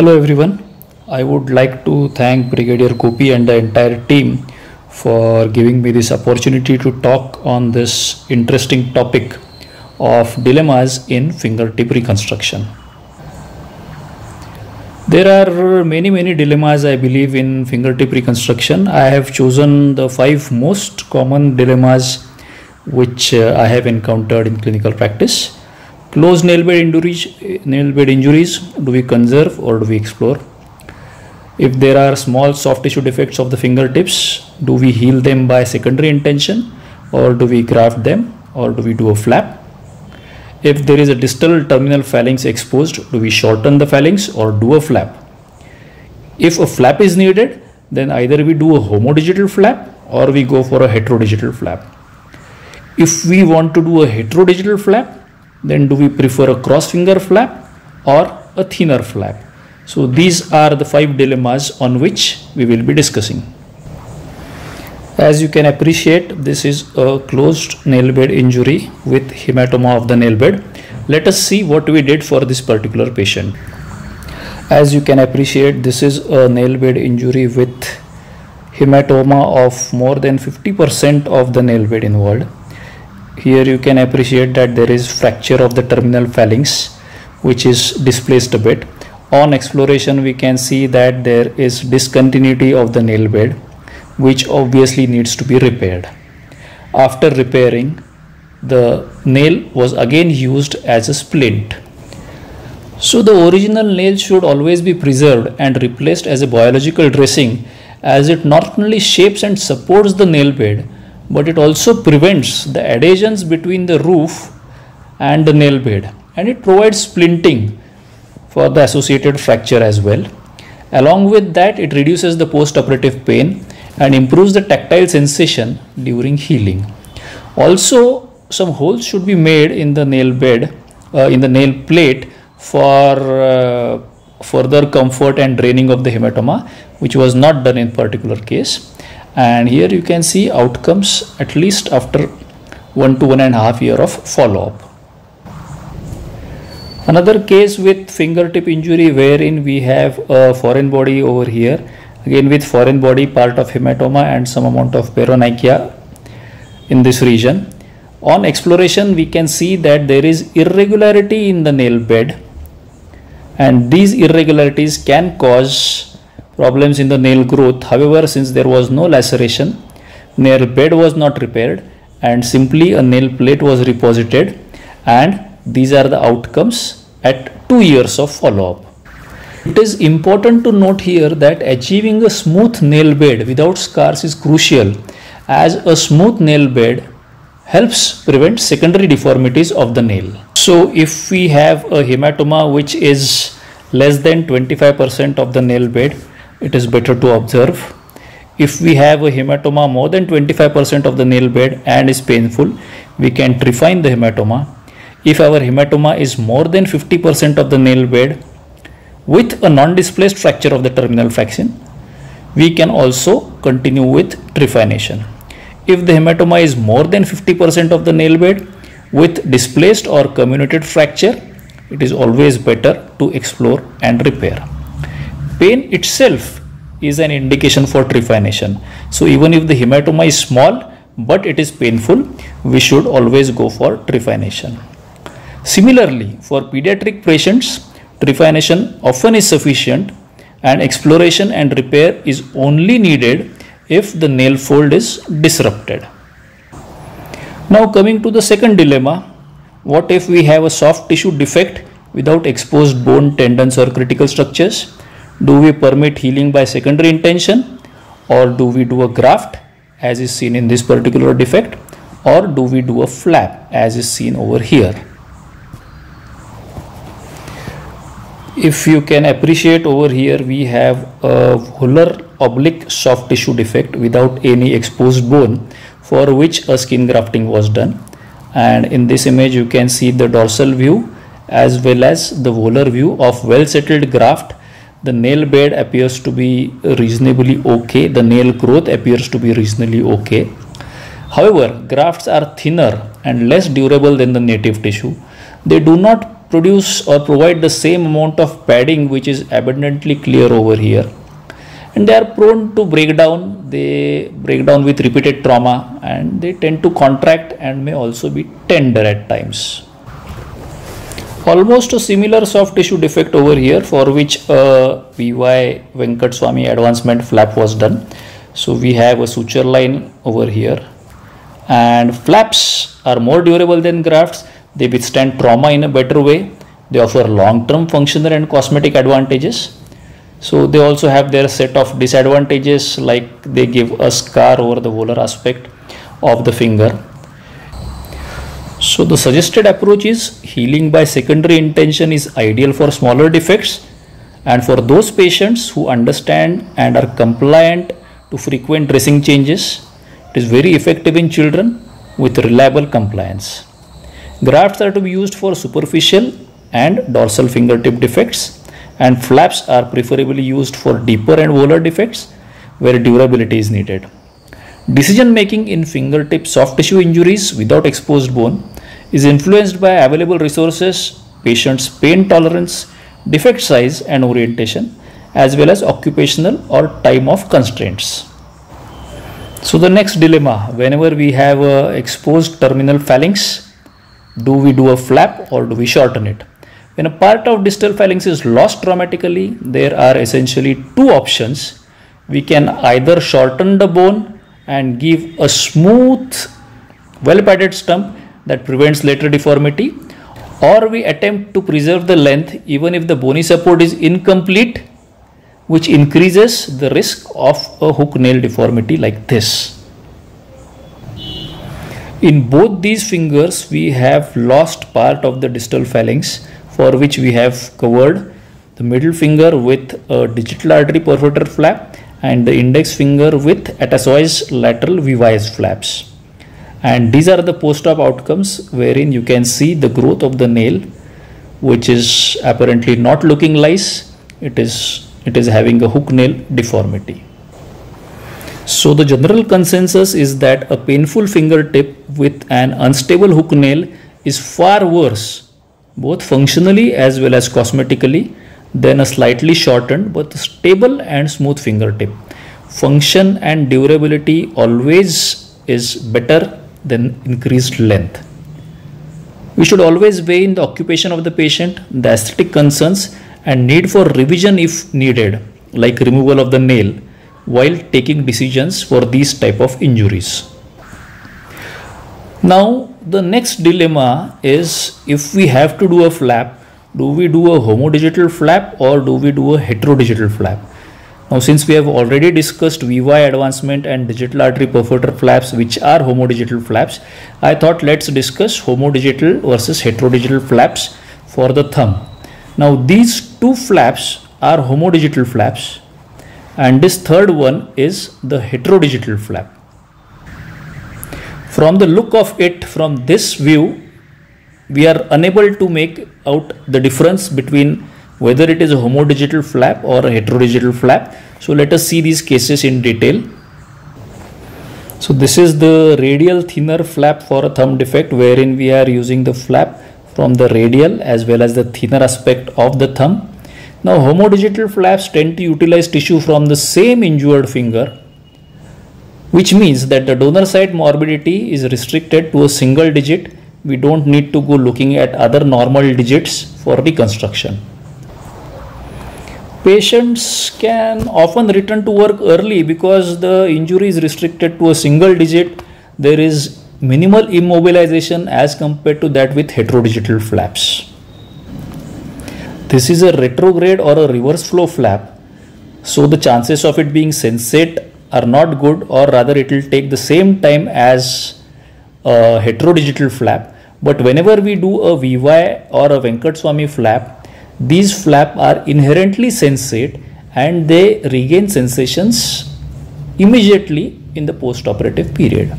Hello everyone. I would like to thank Brigadier Gopi and the entire team for giving me this opportunity to talk on this interesting topic of dilemmas in fingertip reconstruction. There are many many dilemmas I believe in fingertip reconstruction. I have chosen the five most common dilemmas which uh, I have encountered in clinical practice. Closed nail bed injuries, nail bed injuries, do we conserve or do we explore? If there are small soft tissue defects of the fingertips, do we heal them by secondary intention or do we graft them or do we do a flap? If there is a distal terminal phalanx exposed, do we shorten the phalanx or do a flap? If a flap is needed, then either we do a homodigital flap or we go for a heterodigital flap. If we want to do a heterodigital flap, then do we prefer a cross finger flap or a thenar flap? So these are the five dilemmas on which we will be discussing. As you can appreciate, this is a closed nail bed injury with hematoma of the nail bed. Let us see what we did for this particular patient. As you can appreciate, this is a nail bed injury with hematoma of more than 50% of the nail bed involved here you can appreciate that there is fracture of the terminal phalanx which is displaced a bit. On exploration we can see that there is discontinuity of the nail bed which obviously needs to be repaired. After repairing the nail was again used as a splint. So the original nail should always be preserved and replaced as a biological dressing as it not only shapes and supports the nail bed but it also prevents the adhesions between the roof and the nail bed and it provides splinting for the associated fracture as well. Along with that, it reduces the post-operative pain and improves the tactile sensation during healing. Also, some holes should be made in the nail bed, uh, in the nail plate for uh, further comfort and draining of the hematoma, which was not done in particular case and here you can see outcomes at least after one to one and a half year of follow-up. Another case with fingertip injury wherein we have a foreign body over here again with foreign body part of hematoma and some amount of paronychia in this region. On exploration we can see that there is irregularity in the nail bed and these irregularities can cause problems in the nail growth. However, since there was no laceration, nail bed was not repaired and simply a nail plate was reposited and these are the outcomes at two years of follow-up. It is important to note here that achieving a smooth nail bed without scars is crucial as a smooth nail bed helps prevent secondary deformities of the nail. So if we have a hematoma which is less than 25% of the nail bed it is better to observe. If we have a hematoma more than 25% of the nail bed and is painful, we can trephine the hematoma. If our hematoma is more than 50% of the nail bed with a non-displaced fracture of the terminal fraction, we can also continue with trephination. If the hematoma is more than 50% of the nail bed with displaced or comminuted fracture, it is always better to explore and repair pain itself is an indication for trephination. So even if the hematoma is small but it is painful, we should always go for trephination. Similarly, for pediatric patients, trephination often is sufficient and exploration and repair is only needed if the nail fold is disrupted. Now coming to the second dilemma, what if we have a soft tissue defect without exposed bone, tendons or critical structures? Do we permit healing by secondary intention? Or do we do a graft as is seen in this particular defect? Or do we do a flap as is seen over here? If you can appreciate over here we have a volar oblique soft tissue defect without any exposed bone for which a skin grafting was done. And in this image you can see the dorsal view as well as the volar view of well settled graft the nail bed appears to be reasonably okay. The nail growth appears to be reasonably okay. However grafts are thinner and less durable than the native tissue. They do not produce or provide the same amount of padding which is abundantly clear over here. And they are prone to break down. They break down with repeated trauma and they tend to contract and may also be tender at times almost a similar soft tissue defect over here for which uh, a VY Venkataswami advancement flap was done. So we have a suture line over here. And flaps are more durable than grafts. They withstand trauma in a better way. They offer long-term functional and cosmetic advantages. So they also have their set of disadvantages like they give a scar over the volar aspect of the finger so the suggested approach is healing by secondary intention is ideal for smaller defects and for those patients who understand and are compliant to frequent dressing changes. It is very effective in children with reliable compliance. Grafts are to be used for superficial and dorsal fingertip defects and flaps are preferably used for deeper and volar defects where durability is needed. Decision making in fingertip soft tissue injuries without exposed bone is influenced by available resources, patient's pain tolerance, defect size and orientation, as well as occupational or time of constraints. So the next dilemma, whenever we have a exposed terminal phalanx, do we do a flap or do we shorten it? When a part of distal phalanx is lost traumatically, there are essentially two options. We can either shorten the bone and give a smooth, well padded stump that prevents later deformity or we attempt to preserve the length even if the bony support is incomplete which increases the risk of a hook nail deformity like this. In both these fingers we have lost part of the distal phalanx for which we have covered the middle finger with a digital artery perforator flap and the index finger with Atasoy's lateral VYS flaps and these are the post-op outcomes wherein you can see the growth of the nail which is apparently not looking lice it is it is having a hook nail deformity. So the general consensus is that a painful fingertip with an unstable hook nail is far worse both functionally as well as cosmetically than a slightly shortened but stable and smooth fingertip. Function and durability always is better than increased length. We should always weigh in the occupation of the patient, the aesthetic concerns and need for revision if needed, like removal of the nail, while taking decisions for these type of injuries. Now, the next dilemma is if we have to do a flap, do we do a homodigital flap or do we do a heterodigital flap? Now since we have already discussed VY advancement and digital artery perforator flaps which are homodigital flaps, I thought let's discuss homodigital versus heterodigital flaps for the thumb. Now these two flaps are homodigital flaps and this third one is the heterodigital flap. From the look of it from this view, we are unable to make out the difference between whether it is a homodigital flap or a heterodigital flap. So let us see these cases in detail. So this is the radial thinner flap for a thumb defect wherein we are using the flap from the radial as well as the thinner aspect of the thumb. Now homodigital flaps tend to utilize tissue from the same injured finger which means that the donor site morbidity is restricted to a single digit. We don't need to go looking at other normal digits for reconstruction. Patients can often return to work early because the injury is restricted to a single digit. There is minimal immobilization as compared to that with heterodigital flaps. This is a retrograde or a reverse flow flap. So the chances of it being sensate are not good or rather it will take the same time as a heterodigital flap. But whenever we do a VY or a Venkat flap, these flaps are inherently sensate and they regain sensations immediately in the post-operative period.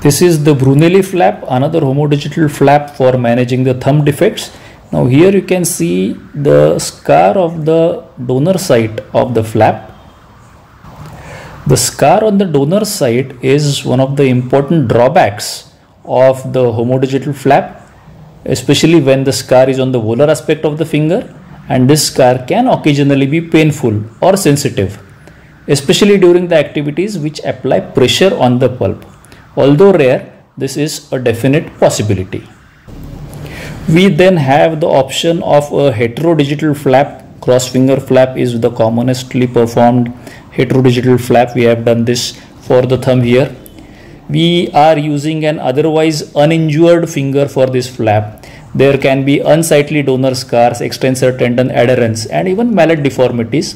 This is the Brunelli flap, another homodigital flap for managing the thumb defects. Now here you can see the scar of the donor site of the flap. The scar on the donor site is one of the important drawbacks of the homodigital flap especially when the scar is on the volar aspect of the finger and this scar can occasionally be painful or sensitive, especially during the activities which apply pressure on the pulp. Although rare, this is a definite possibility. We then have the option of a heterodigital flap. Cross finger flap is the commonestly performed heterodigital flap. We have done this for the thumb here. We are using an otherwise uninjured finger for this flap. There can be unsightly donor scars, extensor tendon adherence and even mallet deformities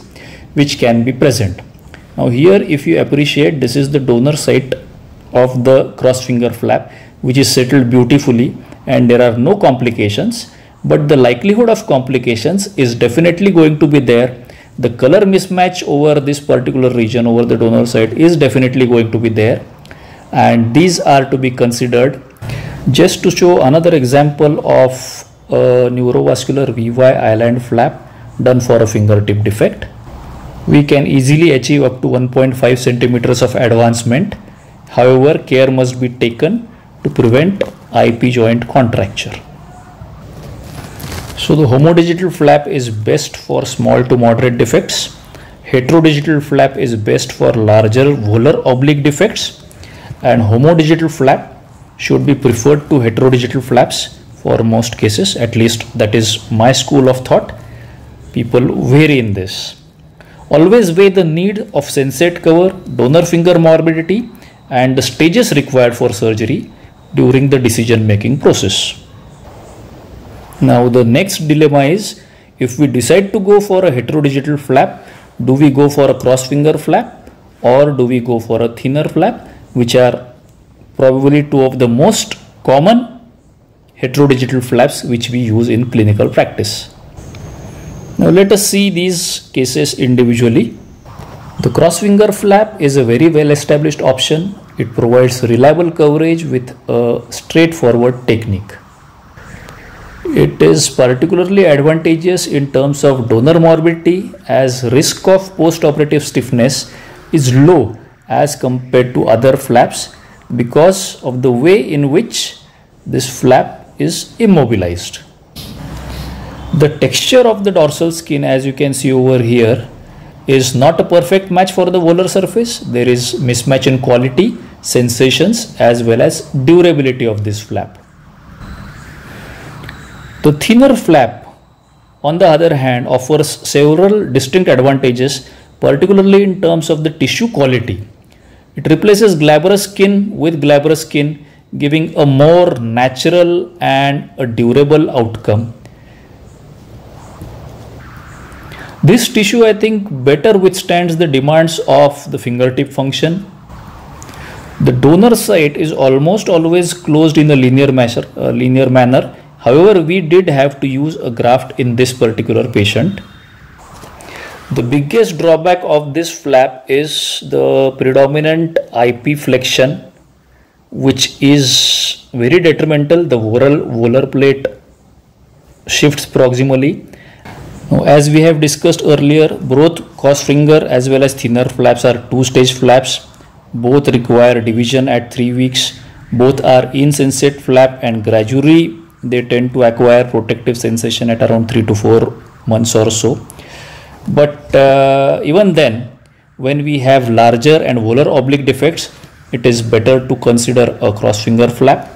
which can be present. Now here if you appreciate this is the donor site of the cross finger flap which is settled beautifully and there are no complications but the likelihood of complications is definitely going to be there the color mismatch over this particular region over the donor site is definitely going to be there and these are to be considered. Just to show another example of a neurovascular VY island flap done for a fingertip defect we can easily achieve up to 1.5 centimeters of advancement. However care must be taken to prevent IP joint contracture. So the homodigital flap is best for small to moderate defects. Heterodigital flap is best for larger volar oblique defects and homodigital flap should be preferred to heterodigital flaps for most cases at least that is my school of thought. People vary in this. Always weigh the need of sensate cover, donor finger morbidity and the stages required for surgery during the decision making process. Now the next dilemma is if we decide to go for a heterodigital flap, do we go for a cross finger flap or do we go for a thenar flap which are probably two of the most common heterodigital flaps which we use in clinical practice. Now let us see these cases individually. The cross finger flap is a very well established option. It provides reliable coverage with a straightforward technique. It is particularly advantageous in terms of donor morbidity as risk of postoperative stiffness is low as compared to other flaps because of the way in which this flap is immobilized. The texture of the dorsal skin as you can see over here is not a perfect match for the volar surface. There is mismatch in quality, sensations as well as durability of this flap. The thenar flap, on the other hand, offers several distinct advantages, particularly in terms of the tissue quality. It replaces glabrous skin with glabrous skin, giving a more natural and a durable outcome. This tissue, I think, better withstands the demands of the fingertip function. The donor site is almost always closed in a linear, measure, uh, linear manner However, we did have to use a graft in this particular patient. The biggest drawback of this flap is the predominant IP flexion which is very detrimental. The oral volar plate shifts proximally. Now, as we have discussed earlier, both cross finger as well as thenar flaps are two stage flaps. Both require division at 3 weeks. Both are insensate flap and gradually they tend to acquire protective sensation at around 3 to 4 months or so but uh, even then when we have larger and volar oblique defects it is better to consider a cross finger flap.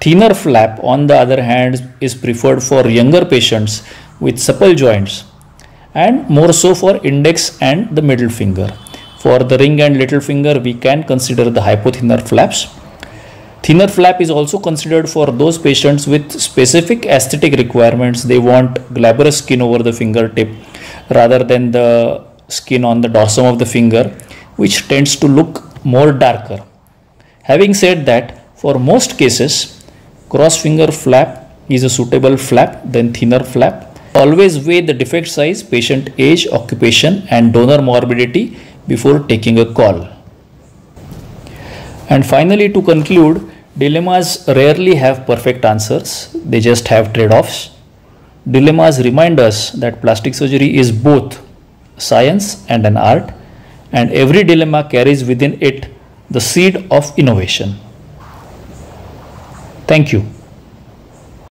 Thenar flap on the other hand is preferred for younger patients with supple joints and more so for index and the middle finger. For the ring and little finger we can consider the hypothenar flaps. Thenar flap is also considered for those patients with specific aesthetic requirements. They want glabrous skin over the fingertip rather than the skin on the dorsum of the finger, which tends to look more darker. Having said that, for most cases, cross finger flap is a suitable flap than thenar flap. Always weigh the defect size, patient age, occupation and donor morbidity before taking a call. And finally, to conclude, Dilemmas rarely have perfect answers, they just have trade offs. Dilemmas remind us that plastic surgery is both science and an art, and every dilemma carries within it the seed of innovation. Thank you.